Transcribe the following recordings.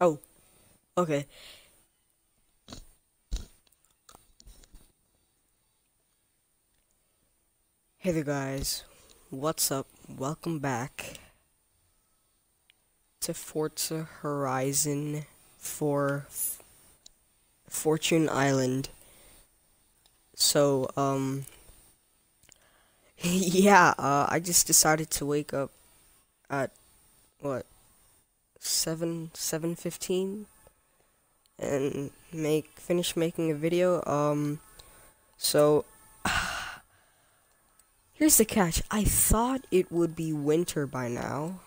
Oh, okay. Hey there, guys. What's up? Welcome back to Forza Horizon 4 F- Fortune Island. So, um, yeah, uh, I just decided to wake up at what seven seven fifteen and make finish making a video. Um, so here's the catch. I thought it would be winter by now.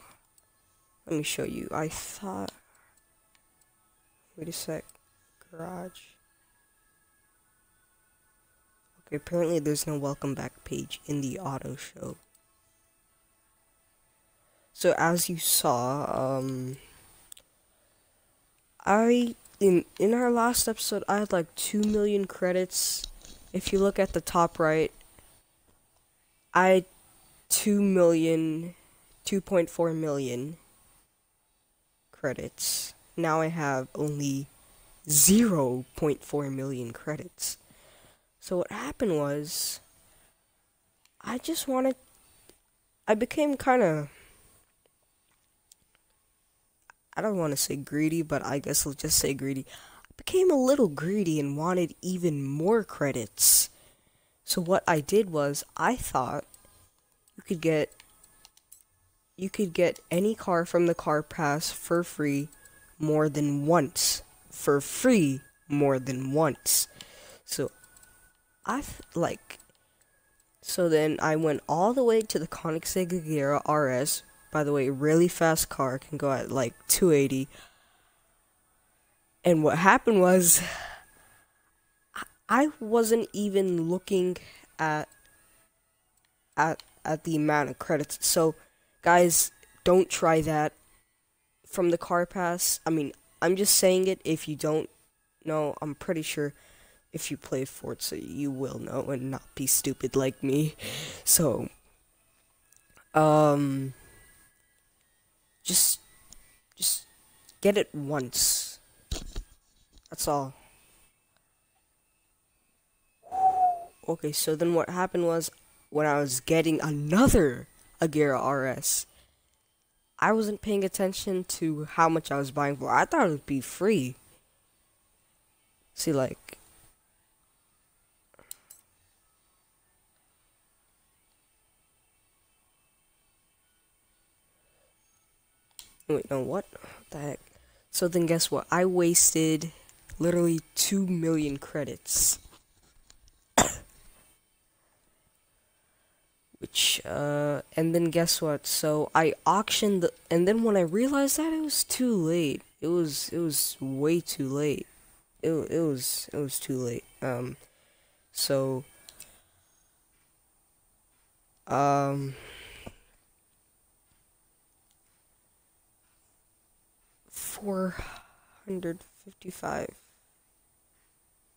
Let me show you. I thought. Wait a sec. Garage. Okay, apparently there's no welcome back page in the auto show. So as you saw, um I in in our last episode I had like 2 million credits. If you look at the top right, I 2 million 2.4 million credits. Now I have only 0.4 million credits. So what happened was I just wanted I became kind of I don't want to say greedy, but I guess I'll just say greedy. I became a little greedy and wanted even more credits. So what I did was I thought you could get you could get any car from the car pass for free more than once. For free more than once. So I like so then I went all the way to the Koenigsegg Agera RS by the way, really fast car can go at like 280. And what happened was, I wasn't even looking at at at the amount of credits. So, guys, don't try that from the car pass. I mean, I'm just saying it. If you don't know, I'm pretty sure if you play Forza, you will know and not be stupid like me. So, um just just get it once. That's all. Okay, so then what happened was when I was getting another Agera RS, I wasn't paying attention to how much I was buying for. I thought it would be free. See, like, Wait, no, what? the heck? So then guess what? I wasted literally 2 million credits. Which, uh, and then guess what? So I auctioned the, and then when I realized that it was too late. It was, it was way too late. It, it was, it was too late. Um, so, um, four hundred fifty-five.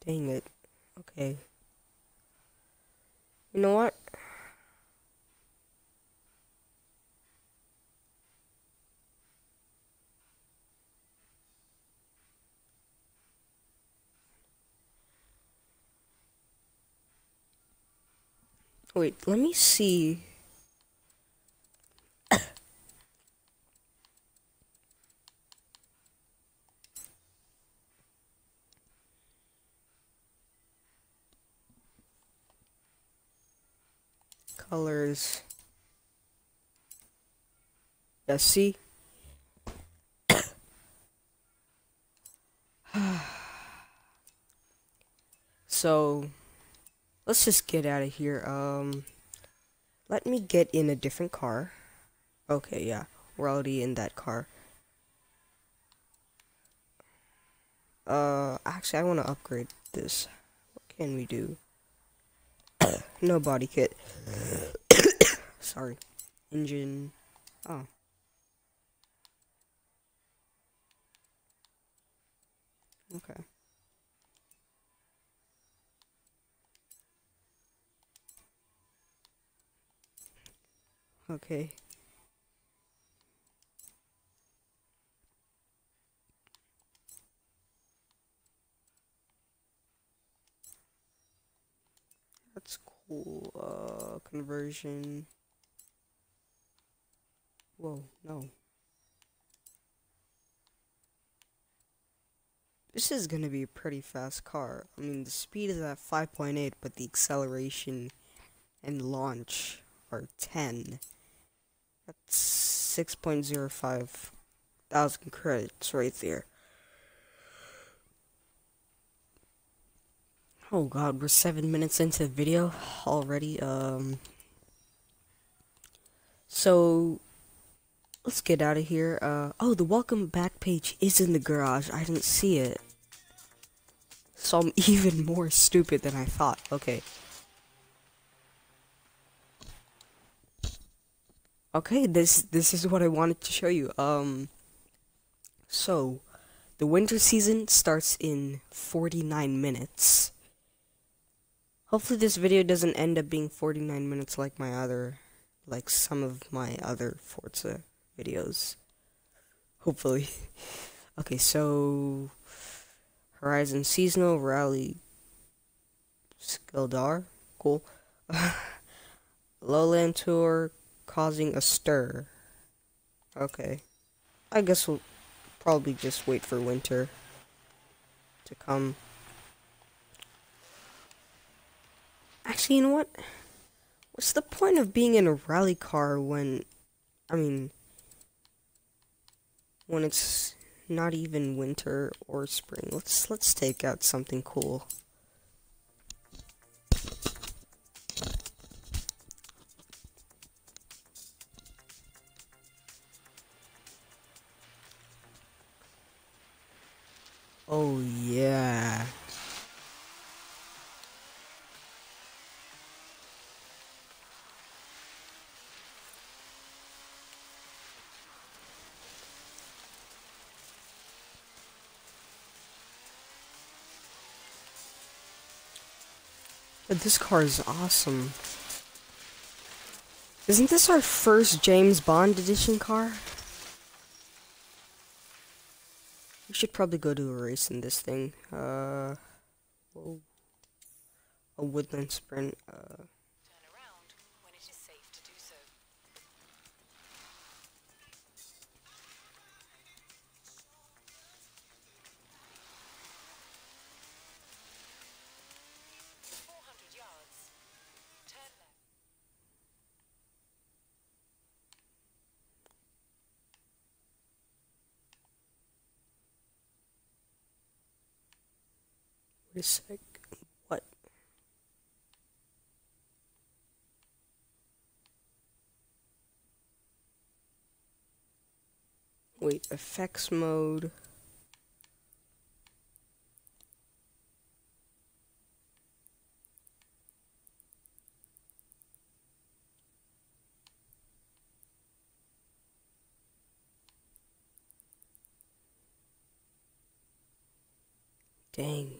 Dang it. Okay. You know what? Wait, let me see. Colors. Yeah, see? so, let's just get out of here. Um, let me get in a different car. Okay, yeah, we're already in that car. Uh, actually, I want to upgrade this. What can we do? No body kit. Sorry. Engine. Oh. Okay. Okay. That's cool. Uh, conversion. Whoa, no. This is gonna be a pretty fast car. I mean, the speed is at 5.8, but the acceleration and launch are 10. That's 6.05 thousand credits right there. Oh god, we're seven minutes into the video already. Um, so let's get out of here. Uh, oh, the welcome back page is in the garage. I didn't see it. So I'm even more stupid than I thought. Okay. Okay, this this is what I wanted to show you. Um so the winter season starts in 49 minutes. Hopefully this video doesn't end up being 49 minutes like my other like some of my other Forza videos. Hopefully. okay, so Horizon Seasonal Rally Skildar. Cool. Lowland Tour causing a stir. Okay. I guess we'll probably just wait for winter to come. Actually, you know what? What's the point of being in a rally car when, I mean, when it's not even winter or spring. Let's let's take out something cool. Oh yeah. This car is awesome. Isn't this our first James Bond edition car? We should probably go to a race in this thing. Uh, whoa. A woodland sprint. Uh. A sec. What? Wait, effects mode. Dang.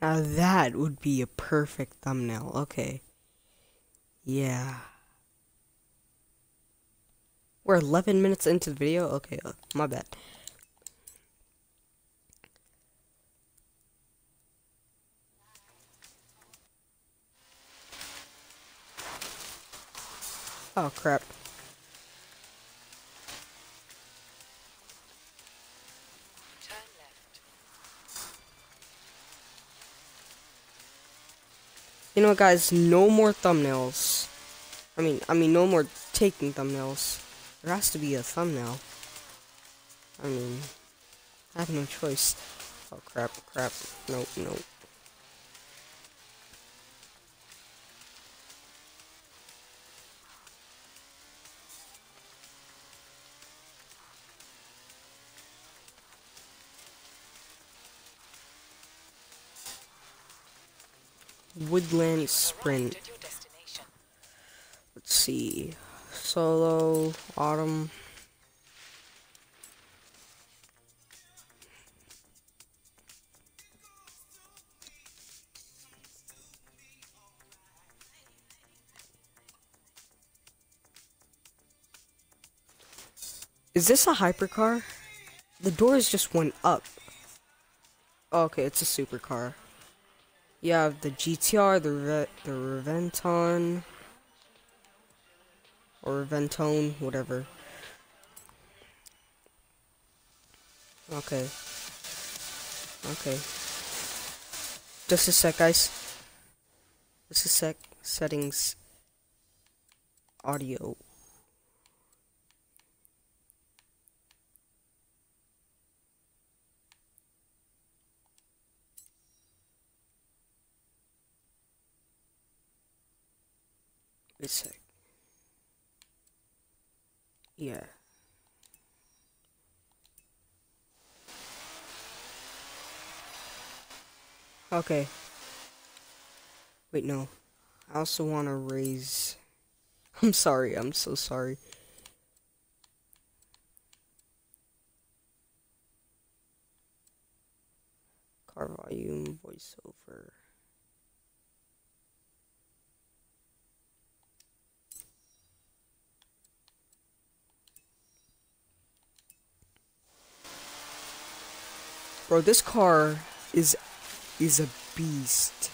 Now that would be a perfect thumbnail. Okay. Yeah. We're 11 minutes into the video? Okay, uh, my bad. Oh, crap. You know, guys, no more thumbnails. I mean, I mean, no more taking thumbnails. There has to be a thumbnail. I mean, I have no choice. Oh, crap, crap. Nope, nope. Woodland Sprint. Let's see. Solo, Autumn. Is this a hypercar? The doors just went up. Oh, okay, it's a supercar. You have the GTR, the Re the Reventon, or Reventone, whatever. Okay. Okay. Just a sec, guys. Just a sec. Settings. Audio. A sec. Yeah. Okay. Wait, no. I also want to raise... I'm sorry, I'm so sorry. Car volume, voiceover. Bro, this car is is a beast.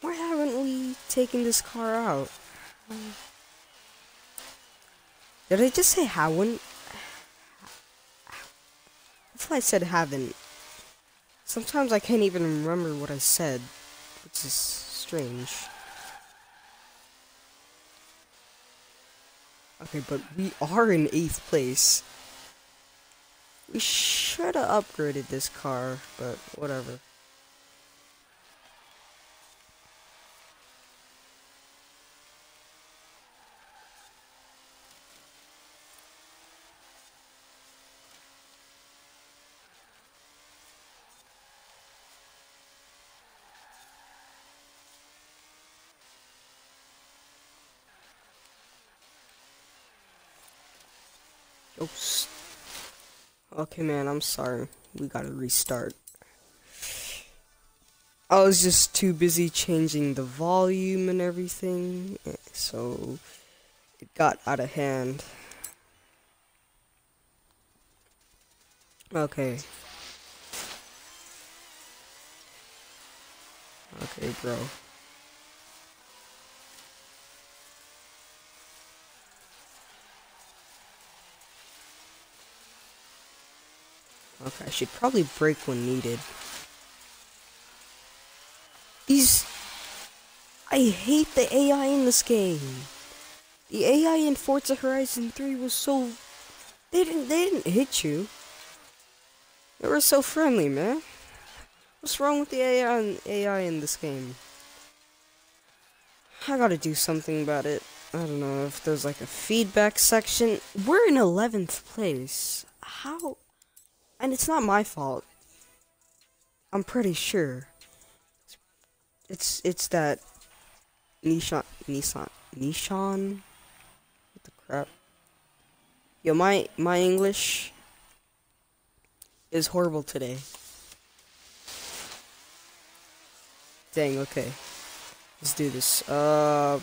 Why haven't we taken this car out? Did I just say haven't? That's why I said haven't. Sometimes I can't even remember what I said, which is strange. Okay, but we are in 8th place. We should have upgraded this car, but whatever. Oops. Okay, man, I'm sorry. We gotta restart. I was just too busy changing the volume and everything, eh, so it got out of hand. Okay. Okay, bro. Okay, I should probably brake when needed. These... I hate the AI in this game. The AI in Forza Horizon 3 was so... They didn't, they didn't hit you. They were so friendly, man. What's wrong with the AI in, AI in this game? I gotta do something about it. I don't know if there's like a feedback section. We're in 11th place. How... And it's not my fault. I'm pretty sure. It's it's that Nissan Nissan Nissan what the crap? Yo my my English is horrible today. Dang, okay. Let's do this. Uh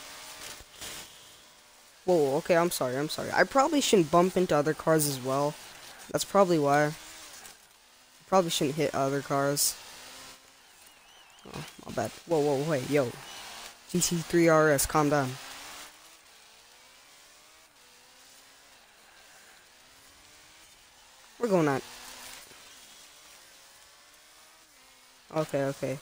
Whoa, okay, I'm sorry, I'm sorry. I probably shouldn't bump into other cars as well. That's probably why. Probably shouldn't hit other cars. Oh, my bad. Whoa, whoa, wait, yo. GT3 RS, calm down. We're going on. Okay, okay.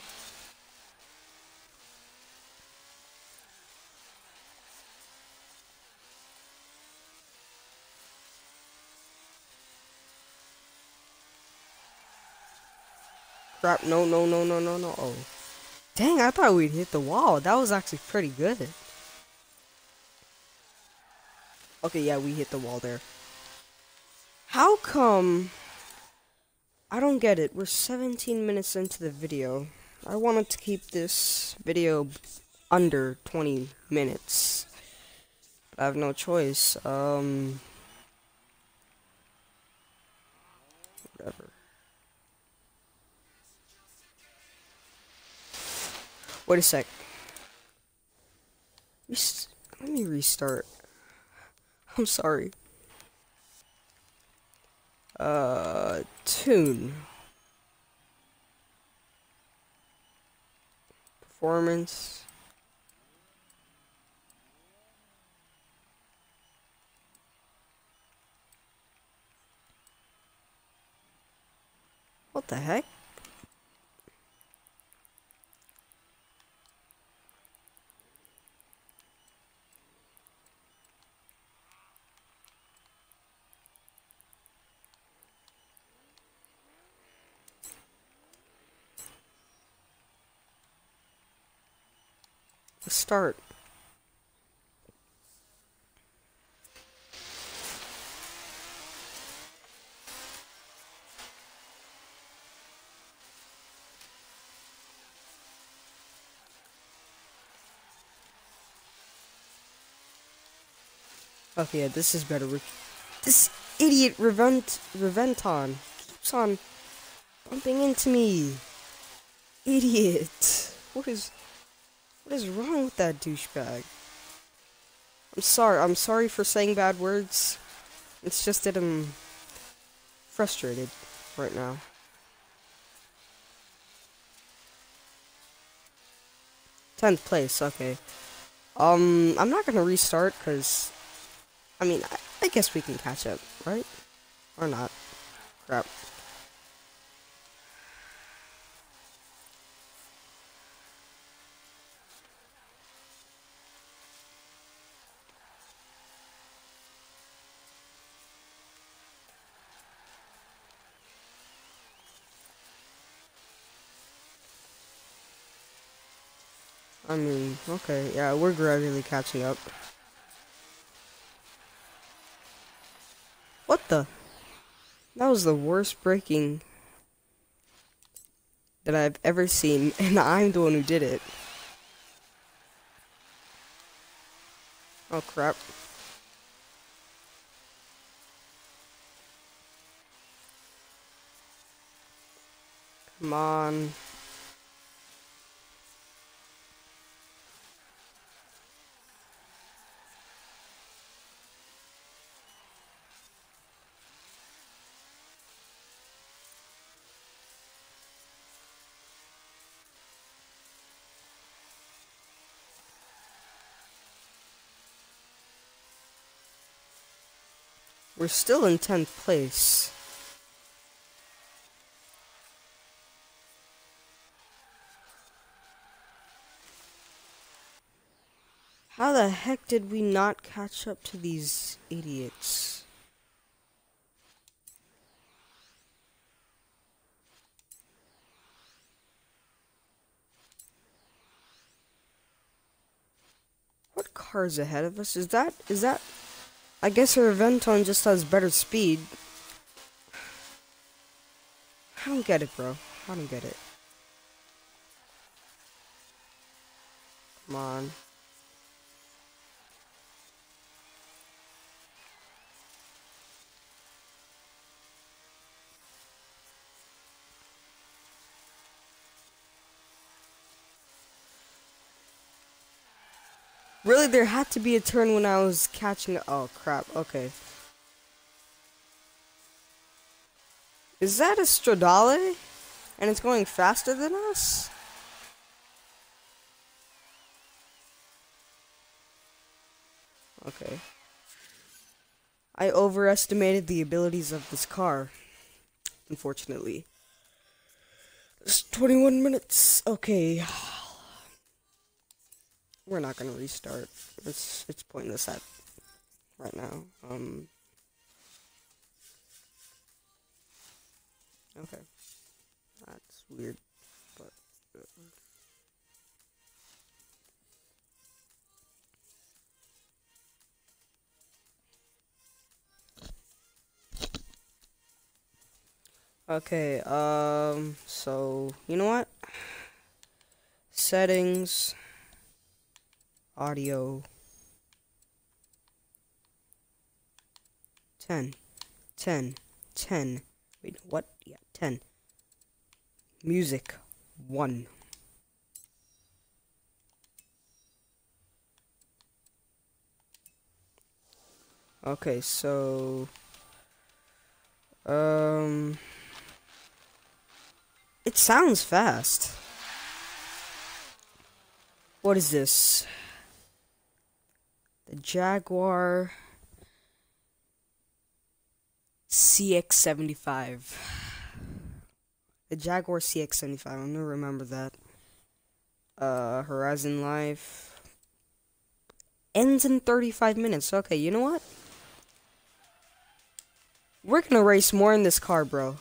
Crap. No, no, no, no, no, no. Oh. Dang, I thought we'd hit the wall. That was actually pretty good. Okay, yeah, we hit the wall there. How come... I don't get it. We're 17 minutes into the video. I wanted to keep this video under 20 minutes. I have no choice. Um... Whatever. Wait a sec. Let me restart. I'm sorry. Uh, tune. Performance. What the heck? Start. Okay, yeah, this is better. This idiot Revent Reventon keeps on bumping into me. Idiot. What is what is wrong with that douchebag? I'm sorry. I'm sorry for saying bad words. It's just that I'm frustrated right now. Tenth place. Okay. Um, I'm not gonna restart because, I mean, I, I guess we can catch up, right? Or not? Crap. I mean, okay, yeah, we're gradually catching up. What the? That was the worst braking that I've ever seen, and I'm the one who did it. Oh crap. Come on. We're still in 10th place. How the heck did we not catch up to these idiots? What car's ahead of us? Is that, is that I guess Reventon just has better speed. I don't get it, bro. I don't get it. Come on. Really, there had to be a turn when I was catching. Oh crap! Okay. Is that a Stradale? And it's going faster than us? Okay. I overestimated the abilities of this car. Unfortunately. It's 21 minutes. Okay we're not gonna restart. It's it's pointless at right now. Um. Okay, that's weird, but. Uh, okay, um, so, you know what? Settings audio 10 10 10 wait what yeah 10 music 1 okay so Um, it sounds fast. What is this? Jaguar CX75. The Jaguar CX75. I'm gonna remember that. Uh, Horizon Life ends in 35 minutes. Okay, you know what? We're gonna race more in this car, bro.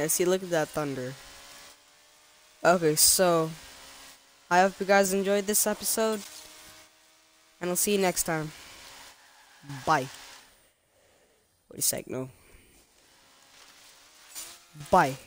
Yeah, see, look at that thunder. Okay, so I hope you guys enjoyed this episode, and I'll see you next time. Bye. Wait a sec, no. Bye.